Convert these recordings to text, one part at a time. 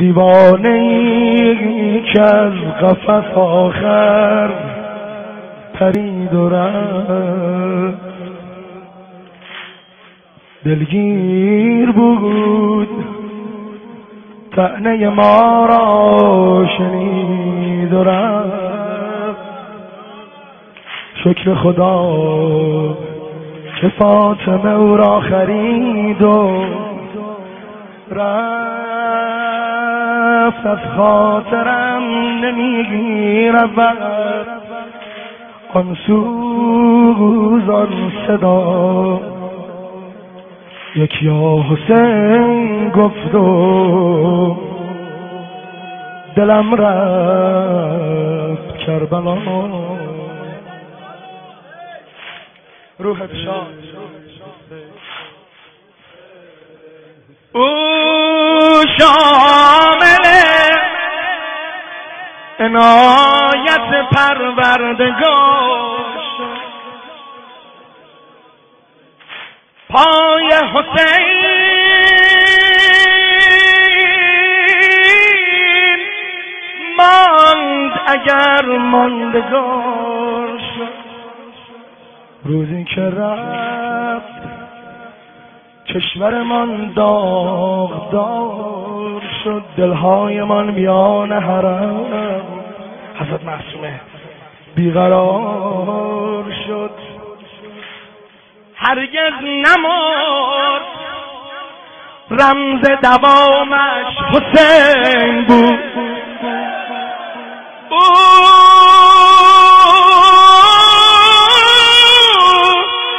دیوانه ای که از قفص آخر پرید و دلگیر بود تعنه ما را شنید و شکر خدا که فاطمه او را خرید و رفت. از خاطرم نمی‌گیرد آن سوز آن صدا. یک یا حسین گفت و دلم رفت کربلا. روحت شاد او شامل عنایت پروردگار. پای حسین ماند اگر ماندگار شد. روزی که رفت کشورمان داغدار شد. دلهایمان میان حرم. حضرت معصومه. بیقرار شد. هرگز نمرد. رمز دوامش حسین بود.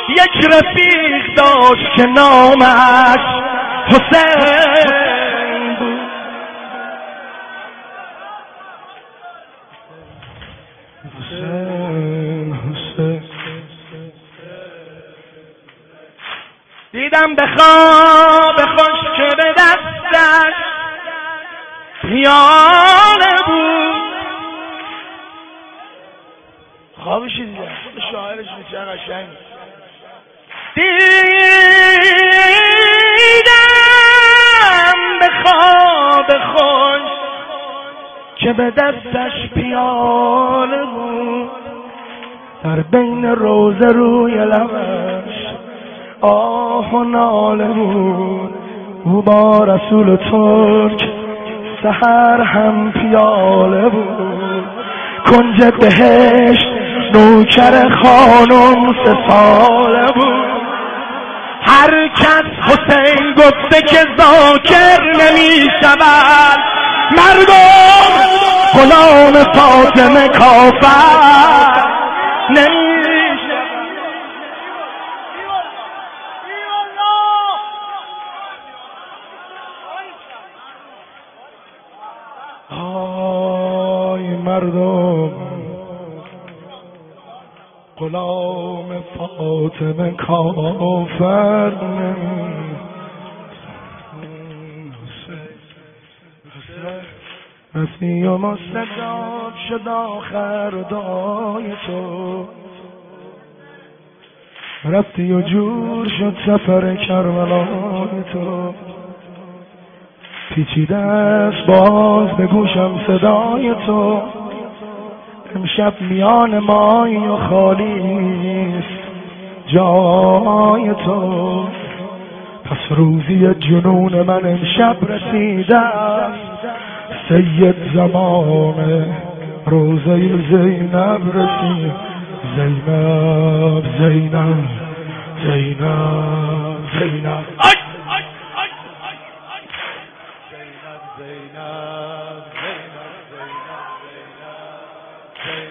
یک رفیق داشت که نامش حسین دیدم به خواب خوش که به دستش پیاله بود. خوابش دیدم شاعرش میشه قشنگ. دیدم به خواب خوش که به دستش پیاله بود. در بین روزه روی لبش آه و ناله بود. او با رسول ترک سهر هم پیاله بود. کنج بهشت نوکر خانم سه ساله بود. هر کس حسین گفته که ذاکر نمی شود. مردم غلام فاطمه کافر. نمی مردم. غلام فاطمه کافر رفتی و مستجاب شد آخر دعای تو. رفتی و جور شد سفر کربلای تو. پیچیده است باز به گوشم صدای تو. امشب میان مایی و خالی است جای تو. پس روزی جنون من امشب رسیده سید زمان روزه زینب رسید. زینب زینب زینب زینب.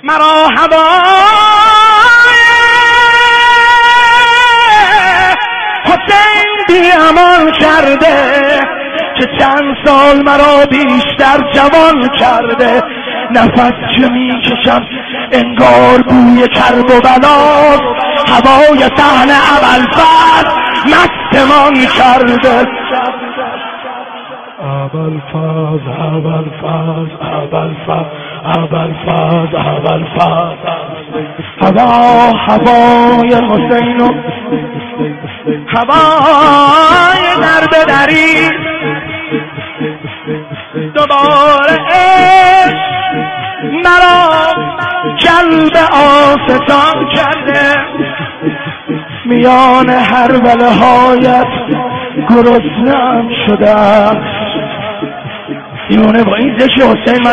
مرا هوای حسین بی امان کرده که چند سال مرا بیشتر جوان کرده. نفس که می‌کشم انگار بوی کرب و بلاست هوای صحن اول مستمان کرده. اول فاز اول فاز اول فاز اول فاز اول فاز. هوا هوای حسین و هوای در بدری دوباره مرا جلب آستان کرده. میان هر وله هایت گرسنم شدم. دیونه با این زشی حسین من